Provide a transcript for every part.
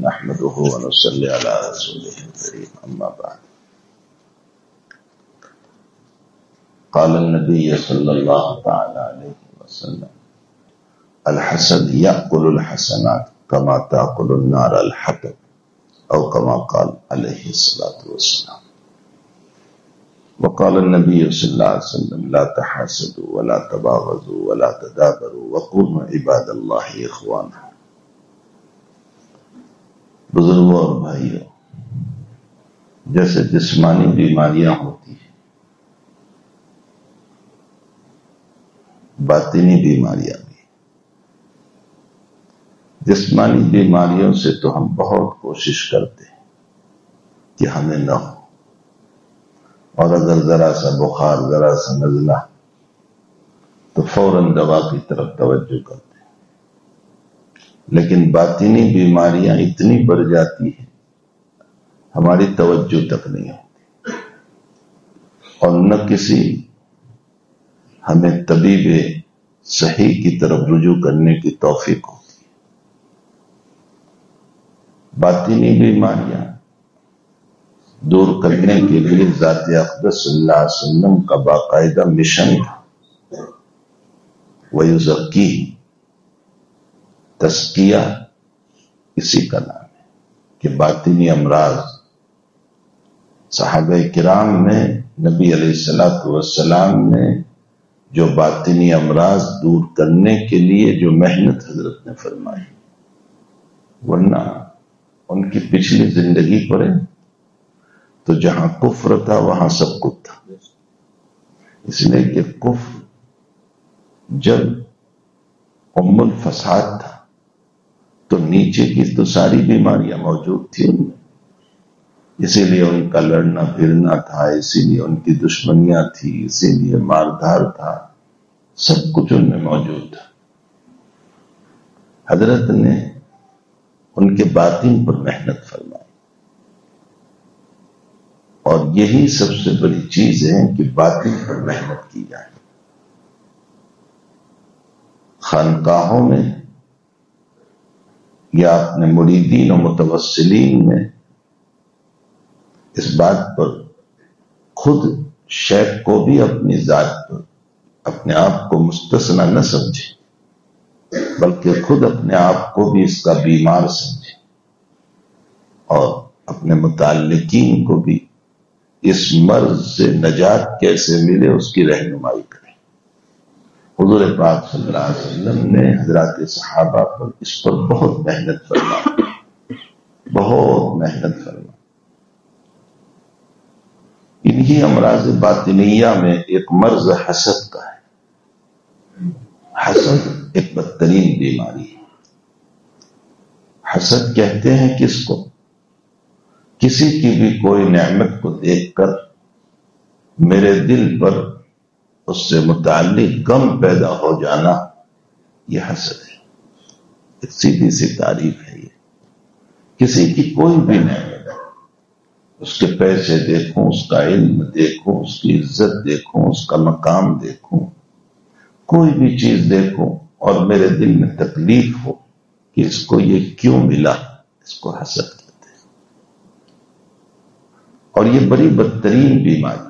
نحمده ونصلي على رسوله الكريم أما بعد. قال النبي صلى الله تعالى عليه وسلم الحسد يأكل الحسنات كما تأكل النار الحطب أو كما قال عليه الصلاة والسلام. وقال النبي صلى الله عليه وسلم لا تحاسدوا ولا تباغضوا ولا تدابروا وكونوا عباد الله إخوانا. بزرگوں اور بھائیوں، جیسے جسمانی بیماریاں ہوتی ہیں، باطنی بیماریاں بھی جسمانی بیماریوں سے تو ہم بہت کوشش کرتے ہیں کہ ہمیں نہ ہو۔ اور اگر ذرا سا بخار، ذرا سا نزلہ، تو فوراً دوا کی طرف توجہ کرتے لیکن باطنی بیماریاں اتنی بڑھ جاتی ہیں، ہماری توجہ تک نہیں ہوتی اور نہ کسی ہمیں طبیب صحیح کی طرف رجوع کرنے کی توفیق ہوتی ہے۔ باطنی بیماریاں دور کرنے کے لیے ذات اقدس صلی اللہ علیہ وسلم کا باقاعدہ مشن تھا۔ وہ ذکی تسکیہ اسی کا نام ہے کہ باطنی امراض صحابہ کرام نے، نبی علیہ السلاۃ والسلام نے جو باطنی امراض دور کرنے کے لیے جو محنت حضرت نے فرمائی، ورنہ ان کی پچھلی زندگی پر تو جہاں کفر تھا وہاں سب کچھ تھا۔ اس لیے کہ کفر جب ام الفساد تھا تو نیچے کی تو ساری بیماریاں موجود تھی ان میں اسی لیے ان کا لڑنا پھرنا تھا، اسی لیے ان کی دشمنیاں تھی اسی لیے ماردار تھا۔ سب کچھ ان میں موجود تھا۔ حضرت نے ان کے باطن پر محنت فرمائی۔ اور یہی سب سے بڑی چیز ہے کہ باطن پر محنت کی جائے۔ خانقاہوں میں یا اپنے مریدین و متوسلین میں اس بات پر خود شیخ کو بھی اپنی ذات پر اپنے آپ کو مستثنا نہ سمجھے، بلکہ خود اپنے آپ کو بھی اس کا بیمار سمجھے۔ اور اپنے متعلقین کو بھی اس مرض سے نجات کیسے ملے، اس کی رہنمائی کرے۔ حضور پاک صلی اللہ علیہ وسلم نے حضرات صحابہ پر اس پر بہت محنت فرما بہت محنت فرما انہی امراض باطنیہ میں ایک مرض حسد کا ہے۔ حسد ایک بدترین بیماری ہے۔ حسد کہتے ہیں کس کو؟ کسی کی بھی کوئی نعمت کو دیکھ کر میرے دل پر اس سے متعلق غم پیدا ہو جانا یہ حسد ہے۔ ایک سیدھی سی تعریف ہے یہ۔ کسی کی کوئی بھی نعمت اس کے پیسے دیکھوں، اس کا علم دیکھوں، اس کی عزت دیکھوں، اس کا مقام دیکھوں۔ کوئی بھی چیز دیکھوں اور میرے دل میں تکلیف ہو کہ اس کو یہ کیوں ملا؟ اس کو حسد کہتے ہیں۔ اور یہ بڑی بدترین بیماری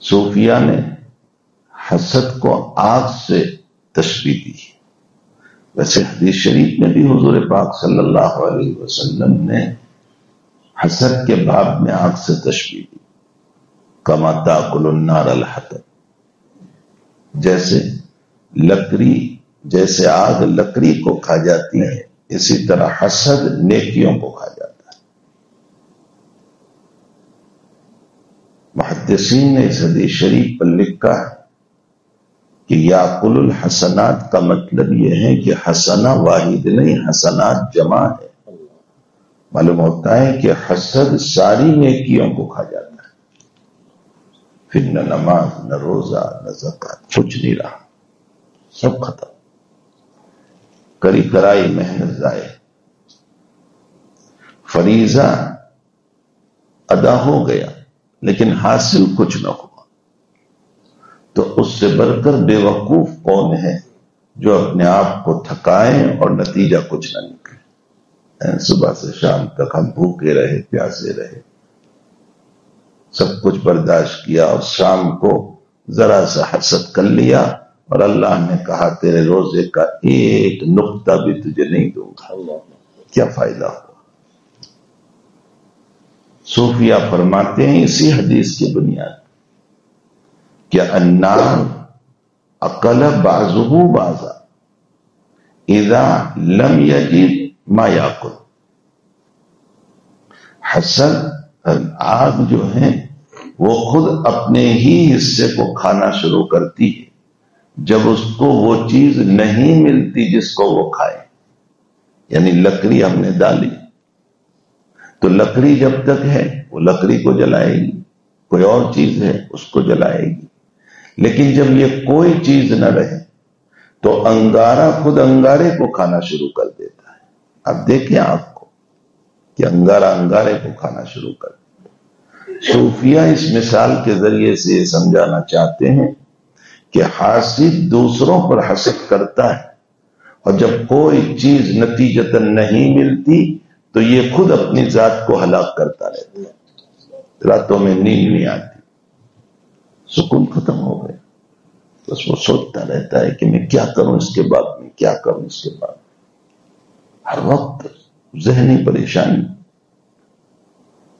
صوفیہ نے حسد کو آگ سے تشریح دی۔ ویسے حدیث شریف میں بھی حضور پاک صلی اللہ علیہ وسلم نے حسد کے باب میں آگ سے تشریح دی۔ کماتا کل النار الحطب۔ جیسے لکڑی، جیسے آگ لکڑی کو کھا جاتی ہے، اسی طرح حسد نیکیوں کو کھا جاتا محدثین نے اس حدیث شریف پر لکھا ہے کہ یا کل الحسنات کا مطلب یہ ہے کہ حسنہ واحد نہیں، حسنات جمع ہے۔ معلوم ہوتا ہے کہ حسد ساری نیکیوں کو کھا جاتا ہے۔ پھر نہ نماز، نہ روزہ، نہ زکات کچھ نہیں رہا۔ سب ختم۔ کری کرائی، محنت ضائع۔ فریضہ ادا ہو گیا۔ لیکن حاصل کچھ نہ ہوا۔ تو اس سے بڑھ کر بے وقوف کون ہے جو اپنے آپ کو تھکائیں اور نتیجہ کچھ نہ نکلے۔ صبح سے شام تک ہم بھوکے رہے پیاسے رہے۔ سب کچھ برداشت کیا اور شام کو ذرا سا حسد کر لیا اور اللہ نے کہا تیرے روزے کا ایک نقطہ بھی تجھے نہیں دوں گا۔ کیا فائدہ ہوا؟ صوفیہ فرماتے ہیں، اسی حدیث کی بنیاد۔ کیا انار اکل بازو بازا اذا لم یجید ما یاکل۔ حسن آگ جو ہے وہ خود اپنے ہی حصے کو کھانا شروع کرتی ہے جب اس کو وہ چیز نہیں ملتی جس کو وہ کھائے یعنی لکڑی ہم نے ڈالی۔ تو لکڑی جب تک ہے، وہ لکڑی کو جلائے گی، کوئی اور چیز ہے، اس کو جلائے گی۔ لیکن جب یہ کوئی چیز نہ رہے، تو انگارا خود انگارے کو کھانا شروع کر دیتا ہے۔ اب دیکھیں آپ کو کہ انگارا انگارے کو کھانا شروع کر دیتا صوفیہ اس مثال کے ذریعے سے یہ سمجھانا چاہتے ہیں کہ حاسد دوسروں پر حسد کرتا ہے اور جب کوئی چیز نتیجت نہیں ملتی تو یہ خود اپنی ذات کو ہلاک کرتا رہتا ہے۔ راتوں میں نیند نہیں آتی۔ سکون ختم ہو گیا۔ بس وہ سوچتا رہتا ہے کہ میں کیا کروں اس کے بعد، میں کیا کروں اس کے بعد۔ ہر وقت ذہنی پریشانی۔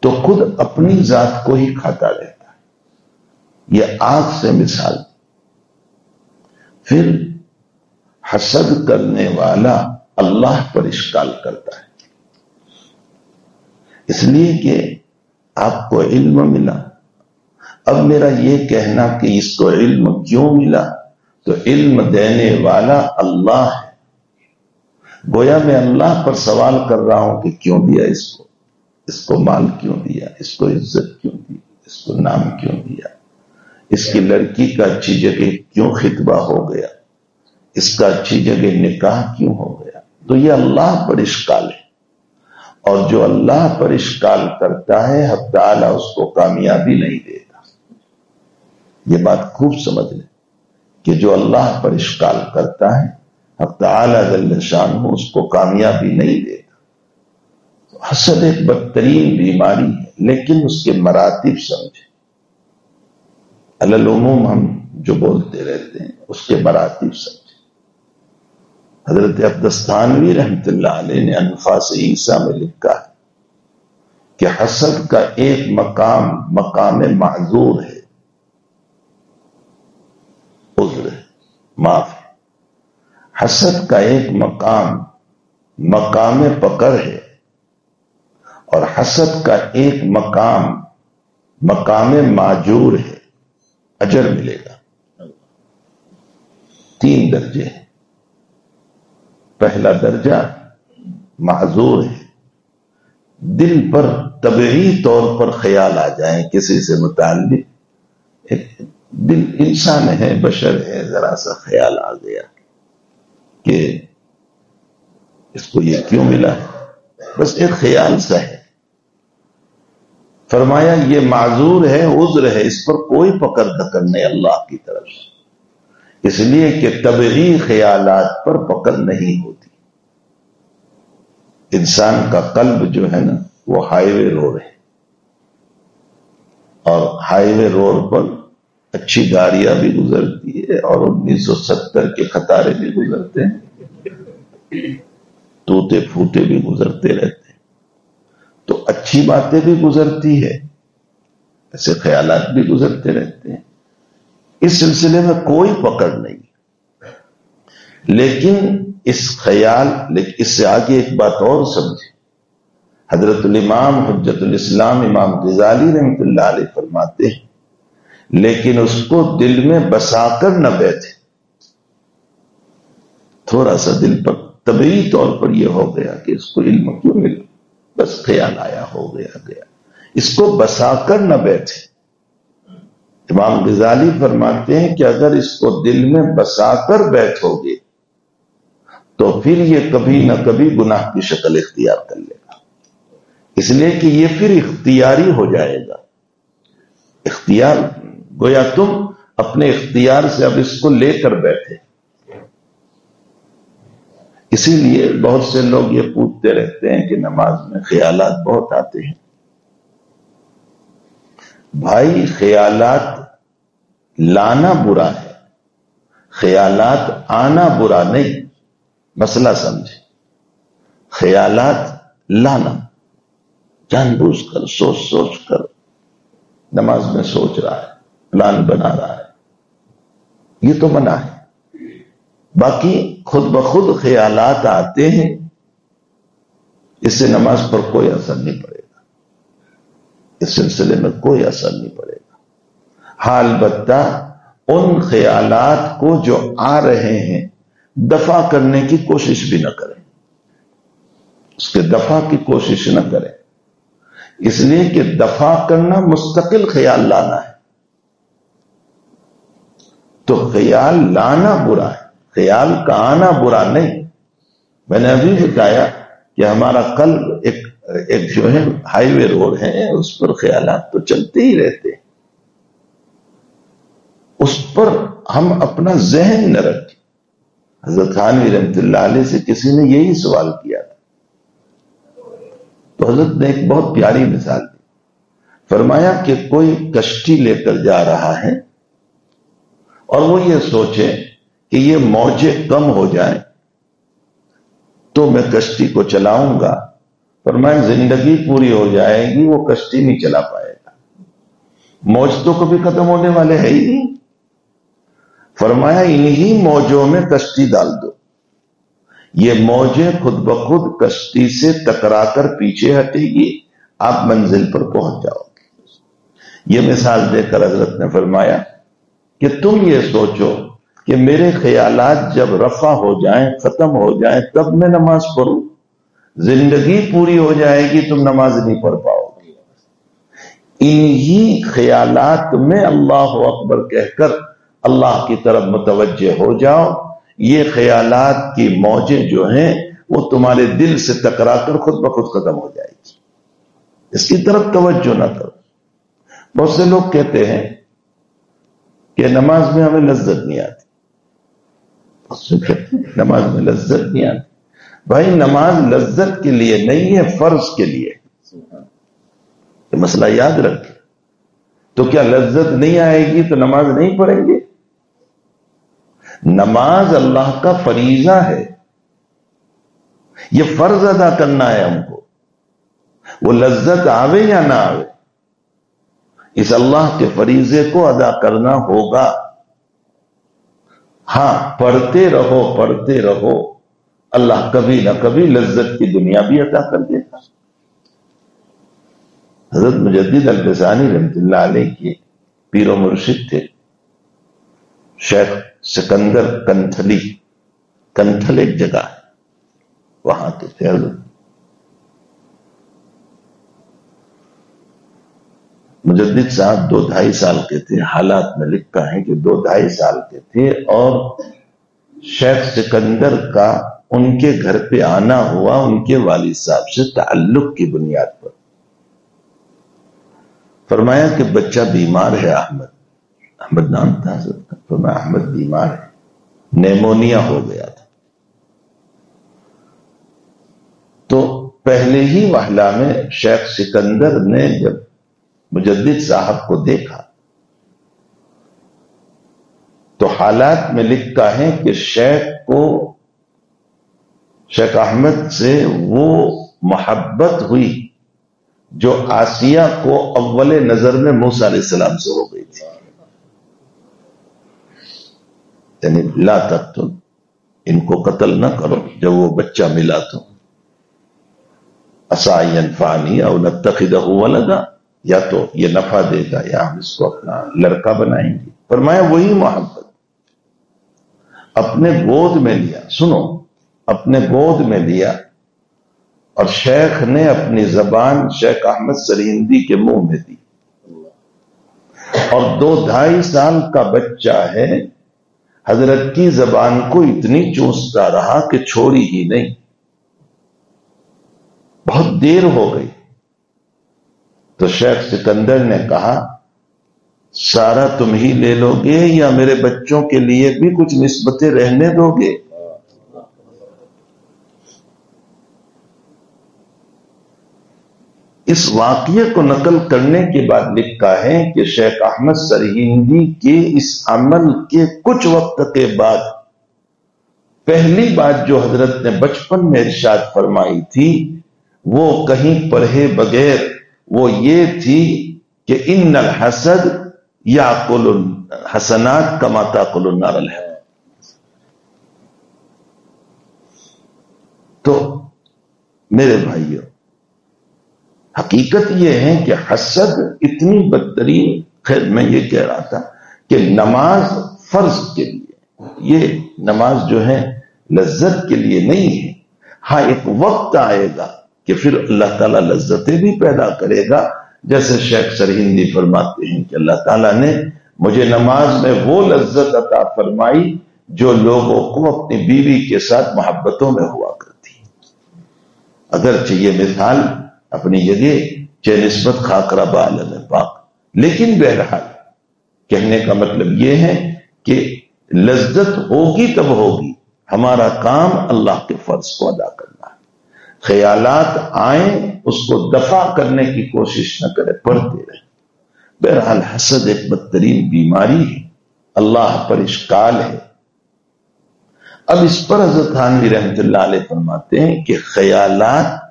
تو خود اپنی ذات کو ہی کھاتا رہتا ہے۔ یہ آگ سے مثال۔ پھر حسد کرنے والا اللہ پر اشکال کرتا ہے۔ اس لیے کہ آپ کو علم ملا۔ اب میرا یہ کہنا کہ اس کو علم کیوں ملا؟ تو علم دینے والا اللہ ہے۔ گویا میں اللہ پر سوال کر رہا ہوں کہ کیوں دیا اس کو؟ اس کو مال کیوں دیا؟ اس کو عزت کیوں دی؟ اس کو نام کیوں دیا؟ اس کی لڑکی کا اچھی جگہ کیوں خطبہ ہو گیا؟ اس کا اچھی جگہ نکاح کیوں ہو گیا؟ تو یہ اللہ پر اشکال ہے۔ اور جو اللہ پر اشکال کرتا ہے، حق تعالیٰ اس کو کامیابی نہیں دیتا یہ بات خوب سمجھ لیں کہ جو اللہ پر اشکال کرتا ہے، حق تعالیٰ جل شان ہو اس کو کامیابی نہیں دیتا حسد ایک بدترین بیماری ہے، لیکن اس کے مراتب سمجھے العموم ہم جو بولتے رہتے ہیں، اس کے براتب سمجھے حضرت عبدستانوی رحمت اللہ علیہ نے انفاس عیسیٰ میں لکھا ہے کہ حسد کا ایک مقام مقام معذور ہے۔ عذر ہے، معاف ہے۔ حسد کا ایک مقام مقام پکڑ ہے اور حسد کا ایک مقام مقام معجور ہے۔ اجر ملے گا۔ تین درجے ہیں۔ پہلا درجہ معذور ہے۔ دل پر طبعی طور پر خیال آ جائیں، کسی سے متعلق۔ ایک دل انسان ہے، بشر ہے، ذرا سا خیال آ گیا کہ اس کو یہ کیوں ملا؟ ہے بس ایک خیال سا ہے۔ فرمایا، یہ معذور ہے، عذر ہے، اس پر کوئی پکڑ دکڑ نہیں، اللہ کی طرف سے۔ اس لیے کہ طبعی خیالات پر پکڑ نہیں ہوتی۔ انسان کا قلب جو ہے نا، وہ ہائی وے روڈ ہے۔ اور ہائی وے روڈ پر اچھی گاڑیاں بھی گزرتی ہے اور انیس سو ستر کے خطارے بھی گزرتے ہیں۔ توتے پھوٹے بھی گزرتے رہتے ہیں۔ تو اچھی باتیں بھی گزرتی ہے، ایسے خیالات بھی گزرتے رہتے ہیں۔ اس سلسلے میں کوئی پکڑ نہیں۔ لیکن اس خیال اس سے آگے ایک بات اور سمجھے حضرت الامام حجت الاسلام امام غزالی رحمت اللہ علیہ فرماتے ہیں، لیکن اس کو دل میں بسا کر نہ بیٹھے۔ تھوڑا سا دل پر طبعی طور پر یہ ہو گیا کہ اس کو علم کیوں ملا؟ بس خیال آیا، ہو گیا گیا۔ اس کو بسا کر نہ بیٹھے۔ امام غزالی فرماتے ہیں کہ اگر اس کو دل میں بسا کر بیٹھو گے تو پھر یہ کبھی نہ کبھی گناہ کی شکل اختیار کر لے گا۔ اس لیے کہ یہ پھر اختیاری ہو جائے گا۔ اختیار، گویا تم اپنے اختیار سے اب اس کو لے کر بیٹھے۔ اسی لیے بہت سے لوگ یہ پوچھتے رہتے ہیں کہ نماز میں خیالات بہت آتے ہیں۔ بھائی خیالات لانا برا ہے۔ خیالات آنا برا نہیں۔ مسئلہ سمجھے۔ خیالات لانا۔ جان بوجھ کر، سوچ سوچ کر۔ نماز میں سوچ رہا ہے، پلان بنا رہا ہے۔ یہ تو منع ہے۔ باقی خود بخود خیالات آتے ہیں۔ اس سے نماز پر کوئی اثر نہیں پڑے۔ اس سلسلے میں کوئی اثر نہیں پڑے گا۔ حال بتہ ان خیالات کو جو آ رہے ہیں دفع کرنے کی کوشش بھی نہ کریں۔ اس کے دفع کی کوشش نہ کریں۔ اس لیے کہ دفع کرنا مستقل خیال لانا ہے۔ تو خیال لانا برا ہے۔ خیال کا آنا برا نہیں۔ میں نے ابھی بتایا کہ ہمارا قلب ایک ایک جو ہے ہائی وے روڈ ہے اس پر خیالات تو چلتے ہی رہتے ہیں۔ اس پر ہم اپنا ذہن نہ رکھیں۔ حضرت خانوی رحمت اللہ علیہ سے کسی نے یہی سوال کیا تھا۔ تو حضرت نے ایک بہت پیاری مثال دی۔ فرمایا کہ کوئی کشتی لے کر جا رہا ہے اور وہ یہ سوچے کہ یہ موجے کم ہو جائیں تو میں کشتی کو چلاؤں گا۔ فرمایا زندگی پوری ہو جائے گی وہ کشتی نہیں چلا پائے گا۔ موج تو کبھی ختم ہونے والے ہے ہی نہیں۔ فرمایا انہی موجوں میں کشتی ڈال دو۔ یہ موجیں خود بخود کشتی سے ٹکرا کر پیچھے ہٹے گی آپ منزل پر پہنچ جاؤ گے۔ یہ مثال دے کر حضرت نے فرمایا کہ تم یہ سوچو کہ میرے خیالات جب رفع ہو جائیں ختم ہو جائیں تب میں نماز پڑھوں۔ زندگی پوری ہو جائے گی، تم نماز نہیں پڑھ پاؤ گی انہی خیالات میں اللہ اکبر کہہ کر اللہ کی طرف متوجہ ہو جاؤ۔ یہ خیالات کی موجیں جو ہیں، وہ تمہارے دل سے ٹکرا کر خود بخود ختم ہو جائے گی۔ اس کی طرف توجہ نہ کرو۔ بہت سے لوگ کہتے ہیں کہ نماز میں ہمیں لذت نہیں آتی۔ کہتے ہیں نماز میں لذت نہیں آتی۔ بھائی نماز لذت کے لیے نہیں ہے، فرض کے لیے۔ یہ مسئلہ یاد رکھے تو کیا لذت نہیں آئے گی تو نماز نہیں پڑھیں گے؟ نماز اللہ کا فریضہ ہے۔ یہ فرض ادا کرنا ہے ہم کو۔ وہ لذت آوے یا نہ آوے؟ اس اللہ کے فریضے کو ادا کرنا ہوگا۔ ہاں پڑھتے رہو پڑھتے رہو۔ اللہ کبھی نہ کبھی لذت کی دنیا بھی عطا کر دیتا حضرت مجدد الفسانی رحمت اللہ علیہ کے پیر و مرشد تھے۔ شیخ سکندر کنتھلی، کنتھل ایک جگہ ہے۔ وہاں تو تھے حضرت۔ مجدد صاحب دو ڈھائی سال کے تھے۔ حالات میں لکھتا ہے کہ دو ڈھائی سال کے تھے اور شیخ سکندر کا ان کے گھر پہ آنا ہوا، ان کے والد صاحب سے تعلق کی بنیاد پر۔ فرمایا کہ بچہ بیمار ہے احمد۔ احمد نام تھا تو میں احمد بیمار ہے۔ نیمونیا ہو گیا تھا۔ تو پہلے ہی وحلہ میں شیخ سکندر نے جب مجدد صاحب کو دیکھا، تو حالات میں لکھتا ہے کہ شیخ کو شیخ احمد سے وہ محبت ہوئی جو آسیہ کو اول نظر میں موسیٰ علیہ السلام سے ہو گئی تھی۔ یعنی لا تک تو ان کو قتل نہ کرو، جب وہ بچہ ملا تو۔ اسائن فانی اور نتخذہ ولدا، یا تو یہ نفع دے گا، یا ہم اس کو اپنا لڑکا بنائیں گے۔ فرمایا، وہی محبت۔ اپنے گود میں لیا۔ سنو اپنے گود میں لیا اور شیخ نے اپنی زبان شیخ احمد سرہندی کے منہ میں دی۔ اور دو ڈھائی سال کا بچہ ہے، حضرت کی زبان کو اتنی چوستا رہا کہ چھوڑی ہی نہیں۔ بہت دیر ہو گئی۔ تو شیخ سکندر نے کہا، سارا تم ہی لے لو گے یا میرے بچوں کے لیے بھی کچھ نسبتیں رہنے دو گے؟ اس واقعے کو نقل کرنے کے بعد لکھا ہے کہ شیخ احمد سرہندی کے اس عمل کے کچھ وقت کے بعد پہلی بات جو حضرت نے بچپن میں ارشاد فرمائی تھی، وہ کہیں پڑھے بغیر، وہ یہ تھی کہ ان الحسد یا کل حسنات کا ماتا کل نارل ہے تو میرے بھائیوں حقیقت یہ ہے کہ حسد اتنی بدترین، خیر میں یہ کہہ رہا تھا کہ نماز فرض کے لیے، یہ نماز جو ہے لذت کے لیے نہیں ہے۔ ہاں ایک وقت آئے گا کہ پھر اللہ تعالیٰ لذتیں بھی پیدا کرے گا۔ جیسے شیخ سرہندی جی فرماتے ہیں کہ اللہ تعالیٰ نے مجھے نماز میں وہ لذت عطا فرمائی جو لوگوں کو اپنی بیوی کے ساتھ محبتوں میں ہوا کرتی۔ اگرچہ یہ مثال اپنی جگہ چہ نسبت خاکرہ بعالم پاک لیکن بہرحال کہنے کا مطلب یہ ہے کہ لذت ہوگی تب ہوگی، ہمارا کام اللہ کے فرض کو ادا کرنا ہے۔ خیالات آئیں، اس کو دفع کرنے کی کوشش نہ کرے پڑھتے رہے بہرحال حسد ایک بدترین بیماری ہے۔ اللہ پر اشکال ہے۔ اب اس پر حضرت خانوی رحمت اللہ علیہ فرماتے ہیں کہ خیالات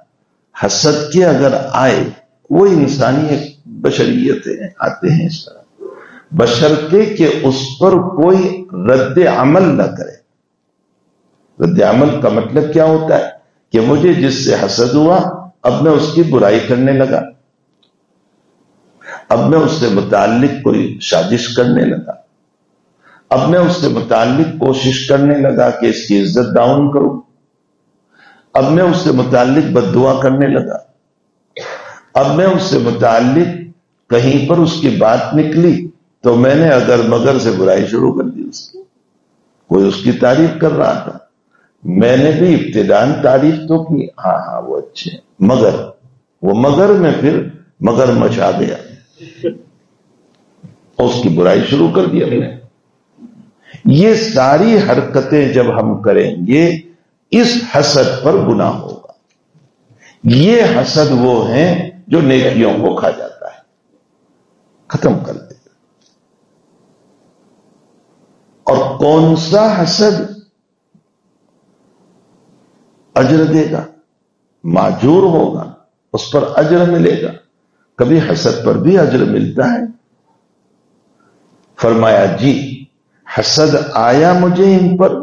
حسد کے اگر آئے وہ انسانی بشریت آتے ہیں اس طرح۔ بشرتے کہ اس پر کوئی رد عمل نہ کرے۔ رد عمل کا مطلب کیا ہوتا ہے؟ کہ مجھے جس سے حسد ہوا، اب میں اس کی برائی کرنے لگا۔ اب میں اس سے متعلق کوئی سازش کرنے لگا۔ اب میں اس سے متعلق کوشش کرنے لگا کہ اس کی عزت ڈاؤن کروں۔ اب میں اس سے متعلق بد دعا کرنے لگا۔ اب میں اس سے متعلق کہیں پر اس کی بات نکلی تو میں نے اگر مگر سے برائی شروع کر دی اس کی۔ کوئی اس کی تعریف کر رہا تھا۔ میں نے بھی ابتدان تعریف تو کی۔ ہاں ہاں وہ اچھے ہیں۔ مگر، وہ مگر میں پھر مگر مچا گیا۔ اس کی برائی شروع کر دی ہم نے۔ یہ ساری حرکتیں جب ہم کریں گے اس حسد پر گناہ ہوگا۔ یہ حسد وہ ہیں جو نیکیوں کو کھا جاتا ہے۔ ختم کر دے۔ گا اور کون سا حسد اجر دے گا؟ معجور ہوگا، اس پر اجر ملے گا۔ کبھی حسد پر بھی اجر ملتا ہے۔ فرمایا جی حسد آیا مجھے ان پر،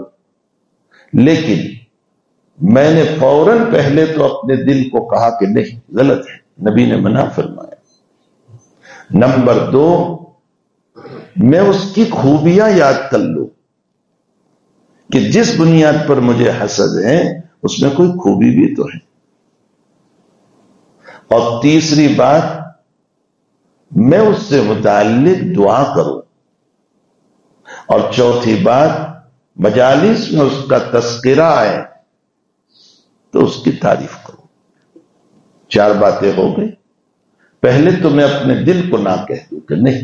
لیکن میں نے فوراً پہلے تو اپنے دل کو کہا کہ نہیں، غلط ہے۔ نبی نے منع فرمایا۔ نمبر دو، میں اس کی خوبیاں یاد کر لوں کہ جس بنیاد پر مجھے حسد ہے، اس میں کوئی خوبی بھی تو ہے۔ اور تیسری بات، میں اس سے متعلق دعا کروں۔ اور چوتھی بات، مجالس میں اس کا تذکرہ آئے۔ تو اس کی تعریف کرو۔ چار باتیں ہو گئی۔ پہلے تو میں اپنے دل کو نہ کہہ دوں کہ نہیں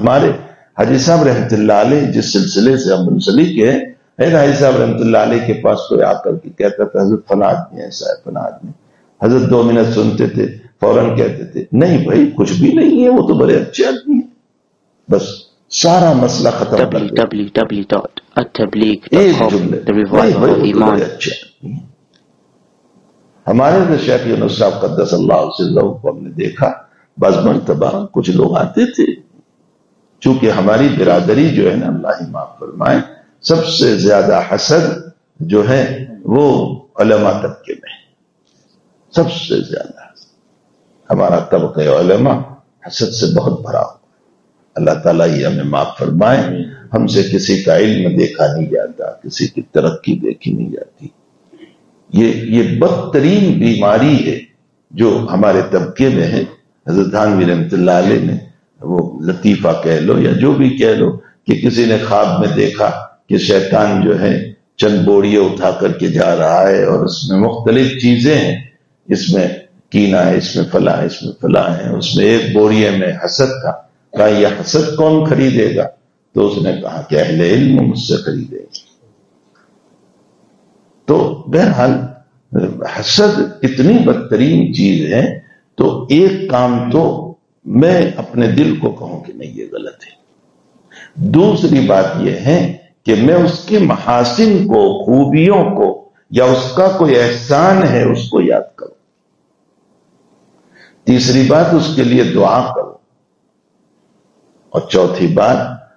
ہمارے حاجی صاحب رحمت اللہ علیہ جس سلسلے سے ہم منسلک ہیں حاجی صاحب رحمت اللہ علیہ کے پاس کوئی آ کر کے کہتا تھا حضرت فنا آدمی ایسا ہے فنا آدمی۔ حضرت دو منٹ سنتے تھے فوراً کہتے تھے نہیں بھائی کچھ بھی نہیں ہے وہ تو بڑے اچھے آدمی ہیں۔ بس سارا مسئلہ ختم کر بڑے اچھے ہمارے تو شیخ یونس صاحب قدس اللہ کو ہم نے دیکھا، بعض مرتبہ کچھ لوگ آتے تھے۔ چونکہ ہماری برادری جو ہے نا، اللہ ہی معاف فرمائے، سب سے زیادہ حسد جو ہے وہ علماء طبقے میں سب سے زیادہ ہمارا طبقہ علماء حسد سے بہت بھرا ہوا اللہ تعالیٰ یہ ہمیں معاف فرمائے، ہم سے کسی کا علم دیکھا نہیں جاتا، کسی کی ترقی دیکھی نہیں جاتی۔ یہ یہ بدترین بیماری ہے جو ہمارے طبقے میں ہے۔ حضرت رحمت اللہ علیہ نے وہ لطیفہ کہہ لو یا جو بھی کہہ لو کہ کسی نے خواب میں دیکھا کہ شیطان جو ہے چند بوڑیے اٹھا کر کے جا رہا ہے اور اس میں مختلف چیزیں ہیں۔ اس میں کینا ہے، اس میں فلاں اس میں فلاں ہے، اس میں ایک بوریے میں حسد تھا کہا، یہ حسد کون خریدے گا؟ تو اس نے کہا کہ اہل علم مجھ سے خریدے گا۔ تو بہرحال، حسد اتنی بدترین چیز ہے تو ایک کام تو میں اپنے دل کو کہوں کہ نہیں، یہ غلط ہے۔ دوسری بات یہ ہے کہ میں اس کے محاسن کو، خوبیوں کو یا اس کا کوئی احسان ہے، اس کو یاد کروں۔ تیسری بات، اس کے لیے دعا کرو اور چوتھی بات،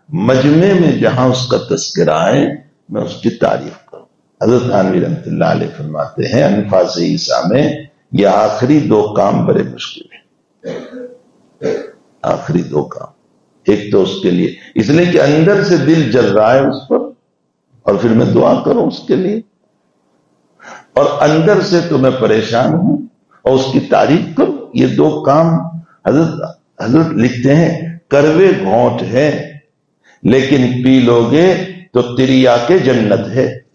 مجمع میں جہاں اس کا تذکرہ آئے میں اس کی تعریف کروں۔ حضرت عنوی رحمت اللہ علیہ فرماتے ہیں انفاظ عیسیٰ میں یہ آخری دو کام بڑے مشکل ہیں۔ آخری دو کام۔ ایک تو اس کے لیے، اس لیے کہ اندر سے دل جل رہا ہے اس پر، اور پھر میں دعا کروں اس کے لیے۔ اور اندر سے تو میں پریشان ہوں اور اس کی تعریف کروں۔ یہ دو کام حضرت حضرت لکھتے ہیں، کروے گھونٹ ہے، لیکن پی لو گے تو تریا کے جنت ہے۔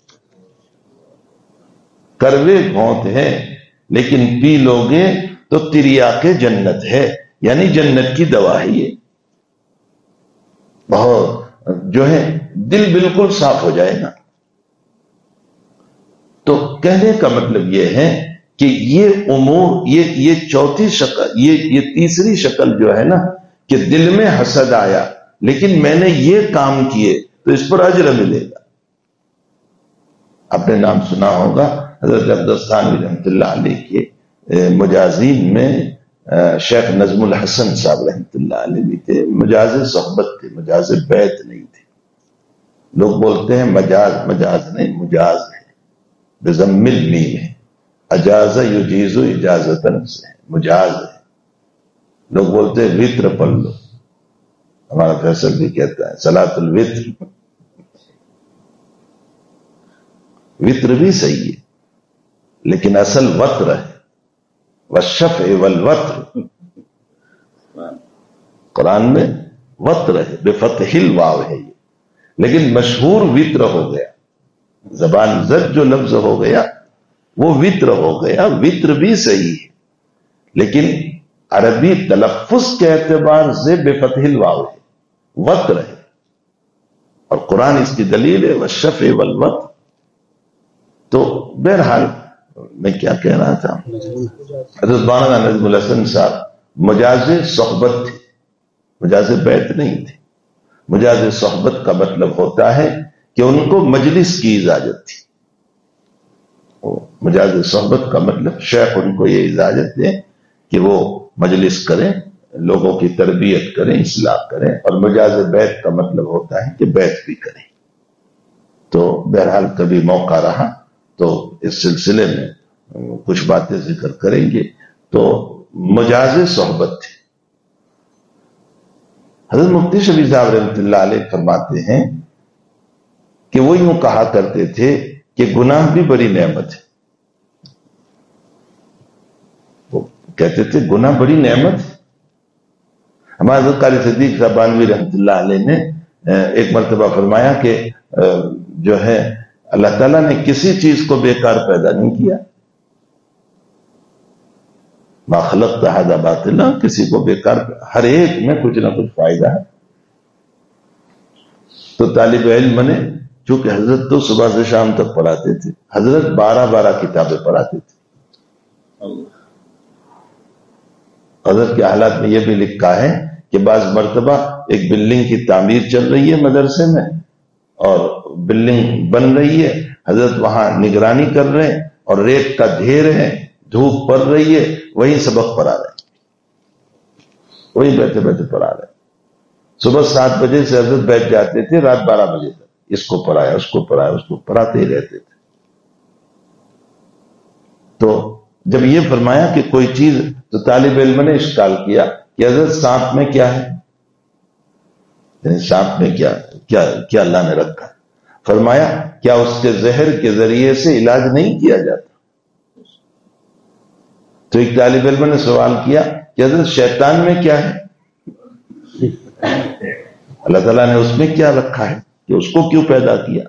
کروے گھونٹ ہے لیکن پی لو گے تو تریا کے جنت ہے یعنی جنت کی دوا ہے۔ یہ بہت، جو ہے، دل بالکل صاف ہو جائے نا تو کہنے کا مطلب یہ ہے کہ یہ امور، یہ یہ چوتھی شکل، یہ یہ تیسری شکل جو ہے نا، کہ دل میں حسد آیا، لیکن میں نے یہ کام کیے تو اس پر اجر ملے گا۔ اپنے نام سنا ہوگا حضرت عبدالستان رحمۃ اللہ علیہ کے مجازین میں شیخ نظم الحسن صاحب رحمۃ اللہ علیہ بھی تھے۔ مجاز صحبت تھے، مجاز بیت نہیں تھے۔ لوگ بولتے ہیں مجاز مجاز نہیں، مجاز ہے۔ بزمل میم ہے۔ اجاز یجیز اجازت سے مجاز ہے۔ لوگ بولتے ہیں وطر پڑھ لو۔ ہمارا فیصل بھی کہتا ہے سلاط الوطر۔ وطر بھی صحیح ہے۔ لیکن اصل وطر ہے وشف والوطر قرآن میں وطر ہے، بے فتح واو ہے یہ۔ لیکن مشہور وطر ہو گیا۔ زبان زد جو لفظ ہو گیا، وہ وطر ہو گیا۔ وطر بھی صحیح ہے۔ لیکن عربی تلفظ کے اعتبار سے بے فتح الواو ہے۔ وطر ہے۔ اور قرآن اس کی دلیل ہے وشف والوطر تو بہرحال میں کیا کہہ رہا تھا؟ حضرت بانا نظم الحسن صاحب، مجاز صحبت تھی مجاز بیت نہیں تھی مجاز صحبت کا مطلب ہوتا ہے کہ ان کو مجلس کی اجازت تھی۔ مجاز صحبت کا مطلب شیخ ان کو یہ اجازت دیں کہ وہ مجلس کریں، لوگوں کی تربیت کریں، اصلاح کریں۔ اور مجاز بیت کا مطلب ہوتا ہے کہ بیت بھی کریں۔ تو بہرحال کبھی موقع رہا۔ تو اس سلسلے میں کچھ باتیں ذکر کریں گے۔ تو مجاز صحبت تھی۔ حضرت مفتی شبی صاحب رحمۃ اللہ علیہ فرماتے ہیں کہ وہ یوں کہا کرتے تھے کہ گناہ بھی بڑی نعمت ہے۔ وہ کہتے تھے گناہ بڑی نعمت ہے۔ ہمارے حضرت قاری صدیق صاحبانوی رحمۃ اللہ علیہ نے ایک مرتبہ فرمایا کہ جو ہے اللہ تعالیٰ نے کسی چیز کو بیکار پیدا نہیں کیا۔ خلق تحادہ باطلہ کسی کو بیکار، ہر ایک میں کچھ نہ کچھ فائدہ ہے۔ تو طالب علم نے، چونکہ حضرت تو صبح سے شام تک پڑھاتے تھے، حضرت بارہ بارہ کتابیں پڑھاتے تھے۔ حضرت کے حالات میں یہ بھی لکھا ہے کہ بعض مرتبہ ایک بلڈنگ کی تعمیر چل رہی ہے مدرسے میں، اور بلڈنگ بن رہی ہے، حضرت وہاں نگرانی کر رہے ہیں اور ریت کا ڈھیر ہے، دھوپ پڑ رہی ہے وہی سبق پڑھا رہے وہی بیٹھے بیٹھے پڑھا رہے صبح سات بجے سے حضرت بیٹھ جاتے تھے، رات بارہ بجے تک۔ اس کو پڑھایا، اس کو پڑھایا، اس کو پڑھاتے ہی رہتے تھے۔ تو جب یہ فرمایا کہ کوئی چیز تو طالب علم نے اشکال کیا کہ حضرت سانپ میں کیا ہے؟ یعنی سانپ میں کیا کیا کیا اللہ نے رکھا؟ فرمایا، کیا اس کے زہر کے ذریعے سے علاج نہیں کیا جاتا؟ تو ایک طالب علم نے سوال کیا، کہ حضرت شیطان میں کیا ہے؟ اللہ تعالیٰ نے اس میں کیا رکھا ہے؟ کہ اس کو کیوں پیدا کیا؟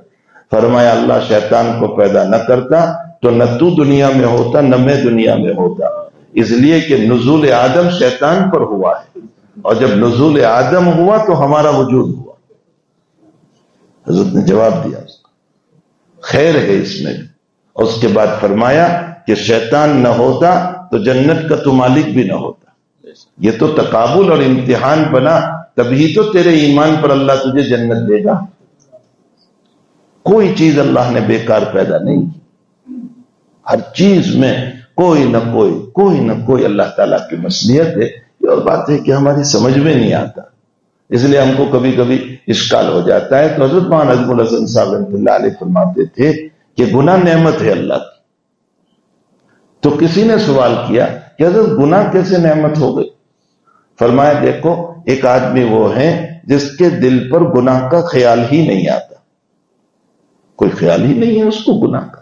فرمایا، اللہ شیطان کو پیدا نہ کرتا تو نہ تو دنیا میں ہوتا، نہ میں دنیا میں ہوتا۔ اس لیے کہ نزول آدم شیطان پر ہوا ہے۔ اور جب نزول آدم ہوا تو ہمارا وجود ہوا حضرت نے جواب دیا اس کو۔ خیر ہے اس میں۔ اور اس کے بعد فرمایا کہ شیطان نہ ہوتا تو جنت کا تو مالک بھی نہ ہوتا۔ یہ تو تقابل اور امتحان بنا، تبھی تو تیرے ایمان پر اللہ تجھے جنت دے گا۔ کوئی چیز اللہ نے بیکار پیدا نہیں کی۔ ہر چیز میں کوئی نہ کوئی کوئی نہ کوئی اللہ تعالیٰ کی مصلیت ہے۔ یہ اور بات ہے کہ ہماری سمجھ میں نہیں آتا۔ اس لیے ہم کو کبھی کبھی اشکال ہو جاتا ہے تو حضرت مان عظم الحسن صاحب رحمۃ اللہ علیہ فرماتے تھے کہ گناہ نعمت ہے اللہ کی۔ تو کسی نے سوال کیا کہ حضرت گناہ کیسے نعمت ہو گئی فرمایا دیکھو، ایک آدمی وہ ہے جس کے دل پر گناہ کا خیال ہی نہیں آتا۔ کوئی خیال ہی نہیں ہے اس کو گناہ کا۔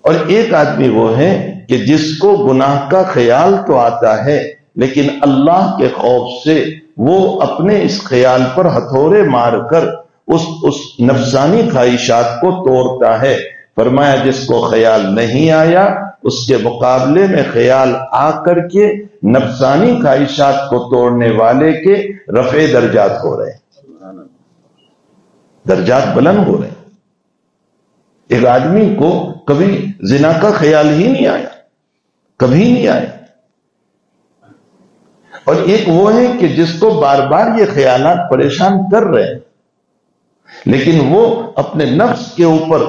اور ایک آدمی وہ ہے کہ جس کو گناہ کا خیال تو آتا ہے لیکن اللہ کے خوف سے وہ اپنے اس خیال پر ہتھورے مار کر اس اس نفسانی خواہشات کو توڑتا ہے۔ فرمایا، جس کو خیال نہیں آیا، اس کے مقابلے میں خیال آ کر کے نفسانی خواہشات کو توڑنے والے کے رفع درجات ہو رہے ہیں۔ درجات بلند ہو رہے ہیں۔ ایک آدمی کو کبھی زنا کا خیال ہی نہیں آیا، کبھی نہیں آیا۔ اور ایک وہ ہے کہ جس کو بار بار یہ خیالات پریشان کر رہے ہیں، لیکن وہ اپنے نفس کے اوپر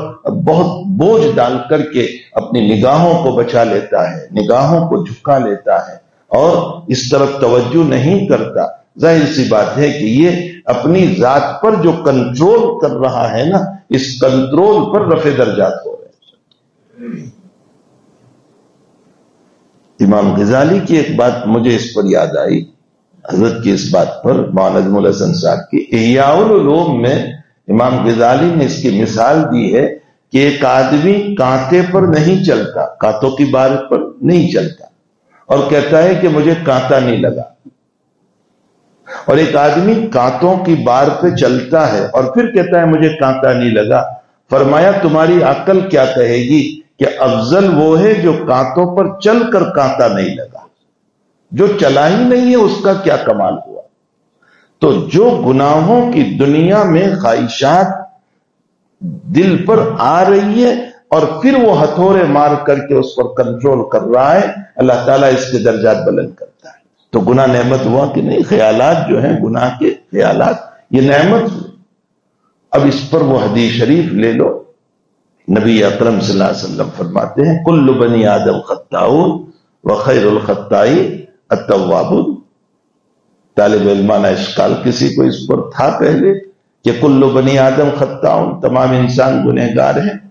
بہت بوجھ ڈال کر کے اپنی نگاہوں کو بچا لیتا ہے، نگاہوں کو جھکا لیتا ہے اور اس طرف توجہ نہیں کرتا۔ ظاہر سی بات ہے کہ یہ اپنی ذات پر جو کنٹرول کر رہا ہے نا، اس کنٹرول پر رفع درجات ہو رہے ہیں۔ امام غزالی کی ایک بات مجھے اس پر یاد آئی، حضرت کی اس بات پر نظم الحسن صاحب کی احیاء العلوم میں امام غزالی نے اس کی مثال دی ہے کہ ایک آدمی کانٹے پر نہیں چلتا کانتوں کی بار پر نہیں چلتا، اور کہتا ہے کہ مجھے کانٹا نہیں لگا۔ اور ایک آدمی کانتوں کی بار پہ چلتا ہے اور پھر کہتا ہے مجھے کانٹا نہیں لگا۔ فرمایا، تمہاری عقل کیا کہے گی؟ کہ افضل وہ ہے جو کانتوں پر چل کر کانتا نہیں لگا۔ جو چلا ہی نہیں ہے، اس کا کیا کمال ہوا؟ تو جو گناہوں کی دنیا میں خواہشات دل پر آ رہی ہے اور پھر وہ ہتھورے مار کر کے اس پر کنٹرول کر رہا ہے، اللہ تعالیٰ اس کے درجات بلند کرتا ہے۔ تو گناہ نعمت ہوا کہ نہیں؟ خیالات جو ہیں، گناہ کے خیالات، یہ نعمت۔ اب اس پر وہ حدیث شریف لے لو۔ نبی اکرم صلی اللہ علیہ وسلم فرماتے ہیں، کل بنی آدم خطاؤن و خیر الخطائی التواب طالب علمانہ اشکال کسی کو اس پر تھا پہلے کہ کل بنی آدم خطاؤن، تمام انسان گنہ گار ہیں۔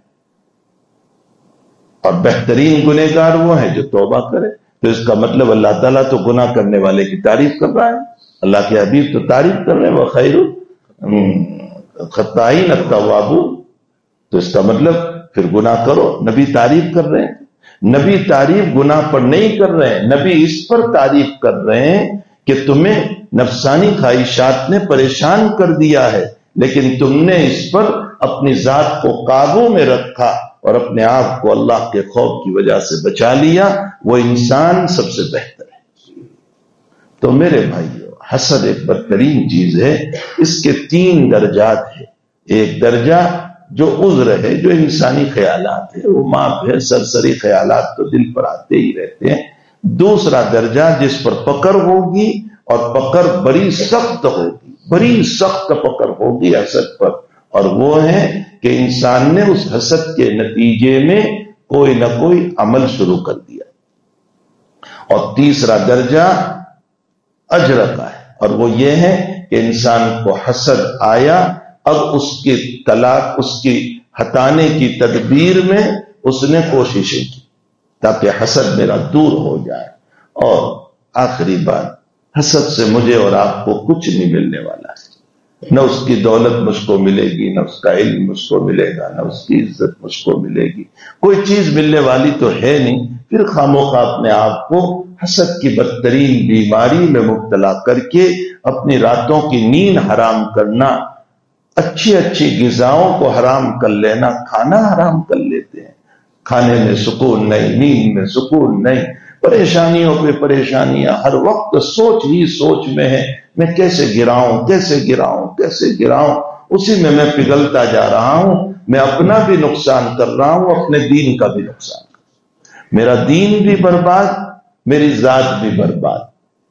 اور بہترین گنہ گار وہ ہیں جو توبہ کرے۔ تو اس کا مطلب اللہ تعالیٰ تو گناہ کرنے والے کی تعریف کر رہا ہے۔ اللہ کے حبیب تو تعریف کر رہے ہیں وہ خیر خطائی تو اس کا مطلب پھر گناہ کرو۔ نبی تعریف کر رہے ہیں۔ نبی تعریف گناہ پر نہیں کر رہے ہیں۔ نبی اس پر تعریف کر رہے ہیں کہ تمہیں نفسانی خواہشات نے پریشان کر دیا ہے، لیکن تم نے اس پر اپنی ذات کو قابو میں رکھا اور اپنے آپ کو اللہ کے خوف کی وجہ سے بچا لیا۔ وہ انسان سب سے بہتر ہے۔ تو میرے بھائیو، حسد ایک بدترین چیز ہے۔ اس کے تین درجات ہیں۔ ایک درجہ جو عذر ہے، جو انسانی خیالات ہے وہ معاف ہے سرسری خیالات تو دل پر آتے ہی رہتے ہیں۔ دوسرا درجہ جس پر پکڑ ہوگی اور پکڑ بڑی سخت ہوگی، بڑی سخت پکڑ ہوگی حسد پر۔ اور وہ ہے کہ انسان نے اس حسد کے نتیجے میں کوئی نہ کوئی عمل شروع کر دیا۔ اور تیسرا درجہ اجر کا ہے۔ اور وہ یہ ہے کہ انسان کو حسد آیا اب اس کی طلاق، اس کی ہٹانے کی تدبیر میں اس نے کوششیں کی تاکہ حسد میرا دور ہو جائے۔ اور آخری بات، حسد سے مجھے اور آپ کو کچھ نہیں ملنے والا ہے۔ نہ اس کی دولت مجھ کو ملے گی، نہ اس کا علم مجھ کو ملے گا، نہ اس کی عزت مجھ کو ملے گی۔ کوئی چیز ملنے والی تو ہے نہیں، پھر خاموں کا اپنے آپ کو حسد کی بدترین بیماری میں مبتلا کر کے اپنی راتوں کی نیند حرام کرنا اچھی اچھی غذاؤں کو حرام کر لینا، کھانا حرام کر لیتے ہیں۔ کھانے میں سکون نہیں، نیند میں سکون نہیں۔ پریشانیوں پہ پریشانیاں، ہر وقت سوچ ہی سوچ میں ہے۔ میں کیسے گراؤں کیسے گراؤں کیسے گراؤں؟ اسی میں میں پگھلتا جا رہا ہوں۔ میں اپنا بھی نقصان کر رہا ہوں، اپنے دین کا بھی نقصان۔ میرا دین بھی برباد، میری ذات بھی برباد۔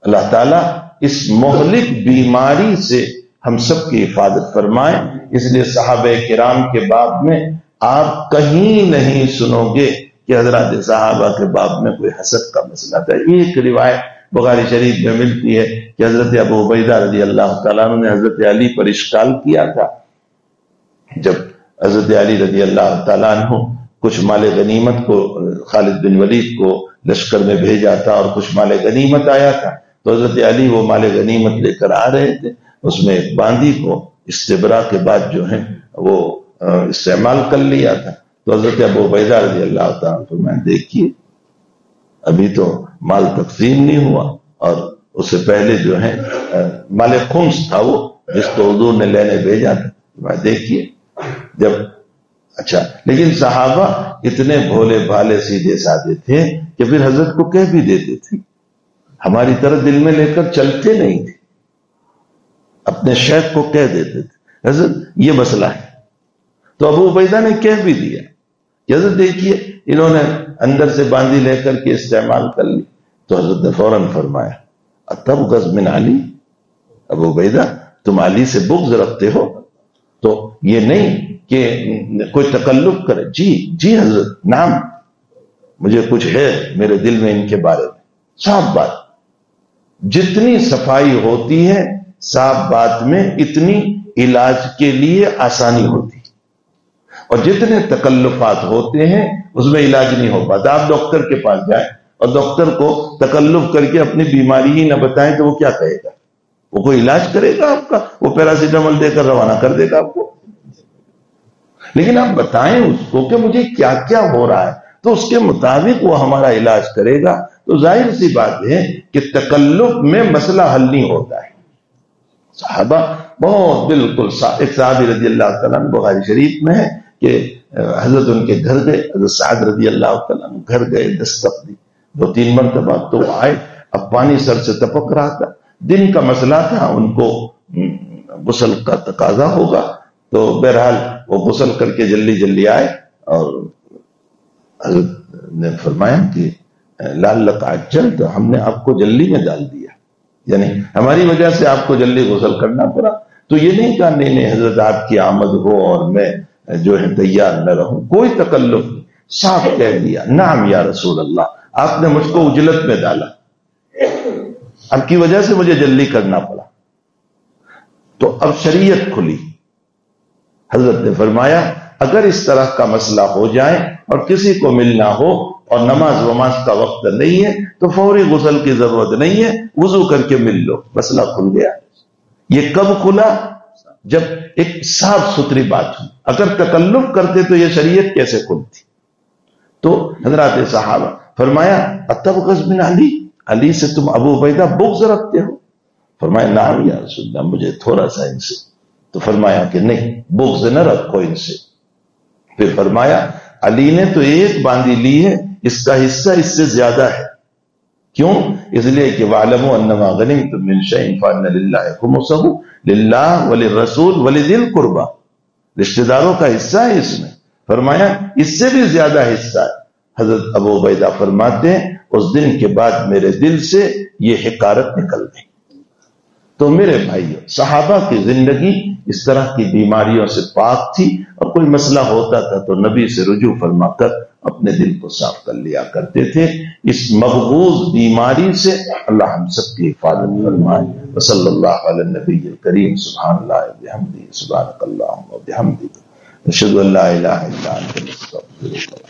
اللہ تعالیٰ اس مہلک بیماری سے ہم سب کی حفاظت فرمائیں۔ اس لیے صحابہ کرام کے باب میں آپ کہیں نہیں سنو گے کہ حضرات صحابہ کے باب میں کوئی حسد کا مسئلہ تھا۔ ایک روایت بخاری شریف میں ملتی ہے کہ حضرت ابو عبیدہ رضی اللہ تعالیٰ نے حضرت علی پر اشکال کیا تھا۔ جب حضرت علی رضی اللہ تعالیٰ عنہ کچھ مال غنیمت کو، خالد بن ولید کو لشکر میں بھیجا تھا اور کچھ مال غنیمت آیا تھا، تو حضرت علی وہ مال غنیمت لے کر آ رہے تھے۔ اس میں ایک باندی کو استبرا کے بعد جو ہے وہ استعمال کر لیا تھا۔ تو حضرت ابو عبیدہ رضی اللہ تعالیٰ تو میں دیکھیے، ابھی تو مال تقسیم نہیں ہوا اور اس سے پہلے جو ہے مال خمس تھا وہ، جس کو حضور نے لینے بھیجا تھا۔ میں دیکھیے، جب اچھا لیکن صحابہ اتنے بھولے بھالے سیدھے سادے تھے کہ پھر حضرت کو کہہ بھی دیتے تھے۔ ہماری طرح دل میں لے کر چلتے نہیں تھے۔ اپنے شیخ کو کہہ دیتے تھے، حضرت یہ مسئلہ ہے۔ تو ابو عبیدہ نے کہہ بھی دیا کہ حضرت دیکھیے، انہوں نے اندر سے باندھی لے کر کے استعمال کر لی۔ تو حضرت نے فوراً فرمایا تب غزمن علی؟ ابو عبیدہ، تم علی سے بغض رکھتے ہو؟ تو یہ نہیں کہ کوئی تکلف کرے۔ جی جی حضرت نام مجھے کچھ ہے میرے دل میں ان کے بارے میں۔ صاف بات، جتنی صفائی ہوتی ہے صاف بات میں اتنی علاج کے لیے آسانی ہوتی۔ اور جتنے تکلفات ہوتے ہیں، اس میں علاج نہیں ہو پاتا۔ آپ ڈاکٹر کے پاس جائیں اور ڈاکٹر کو تکلف کر کے اپنی بیماری ہی نہ بتائیں تو وہ کیا کہے گا؟ وہ کوئی علاج کرے گا آپ کا؟ وہ پیراسیٹامول دے کر روانہ کر دے گا آپ کو؟ لیکن آپ بتائیں اس کو کہ مجھے کیا کیا ہو رہا ہے۔ تو اس کے مطابق وہ ہمارا علاج کرے گا۔ تو ظاہر سی بات ہے کہ تکلف میں مسئلہ حل نہیں ہوتا ہے۔ صحابہ بہت بالکل ایک صحابی رضی اللہ تعالیٰ بخاری شریف میں ہے کہ حضرت ان کے گھر گئے، حضرت سعد رضی اللہ تعالیٰ گھر گئے دستک دی۔ دو تین مرتبہ تو آئے، اب پانی سر سے تپک رہا تھا۔ دن کا مسئلہ تھا، ان کو غسل کا تقاضا ہوگا۔ تو بہرحال وہ غسل کر کے جلدی جلدی آئے اور حضرت نے فرمایا کہ لال لکاچل تو ہم نے آپ کو جلدی میں ڈال دیا۔ یعنی ہماری وجہ سے آپ کو جلدی غسل کرنا پڑا۔ تو یہ نہیں کہا نہیں نہیں حضرت آپ کی آمد ہو اور میں جو ہے تیار نہ رہوں۔ کوئی تکلف نہیں۔ صاف کہہ دیا۔ نام یا رسول اللہ، آپ نے مجھ کو اجلت میں ڈالا۔ اب کی وجہ سے مجھے جلدی کرنا پڑا۔ تو اب شریعت کھلی۔ حضرت نے فرمایا، اگر اس طرح کا مسئلہ ہو جائے اور کسی کو ملنا ہو اور نماز وماز کا وقت نہیں ہے تو فوری غسل کی ضرورت نہیں ہے، وضو کر کے مل لو، مسئلہ کھل گیا۔ یہ کب کھلا؟ جب ایک صاف ستھری بات ہوئی اگر تکلف کرتے تو یہ شریعت کیسے کھلتی؟ تو حضرات صحابہ فرمایا، اتب غزبن علی علی سے تم ابو عبیدہ بغض رکھتے ہو۔ فرمایا نام یا رسول اللہ، مجھے تھوڑا سا ان سے۔ تو فرمایا کہ نہیں، بغض نہ رکھو ان سے۔ پھر فرمایا، علی نے تو ایک باندھی لی ہے اس کا حصہ اس سے زیادہ ہے۔ کیوں؟ اس لیے کہ وعلم انما غنیمتم من شیء فان للہ خمسه للہ ولی رسول قربا رشتہ داروں کا حصہ ہے اس میں۔ فرمایا، اس سے بھی زیادہ حصہ ہے۔ حضرت ابو عبیدہ فرماتے ہیں، اس دن کے بعد میرے دل سے یہ حکارت نکل گئی۔ تو میرے بھائیو، صحابہ کی زندگی اس طرح کی بیماریوں سے پاک تھی اور کوئی مسئلہ ہوتا تھا تو نبی سے رجوع فرما کر اپنے دل کو صاف کر لیا کرتے تھے۔ اس مقبوض بیماری سے اللہ ہم سب کی حفاظت فرمائے۔ وصلی اللہ علیہ نبی کریم سبحان اللہ بحمدی سبحانک اللہ و بحمدی اشہدو اللہ الہ الا انت۔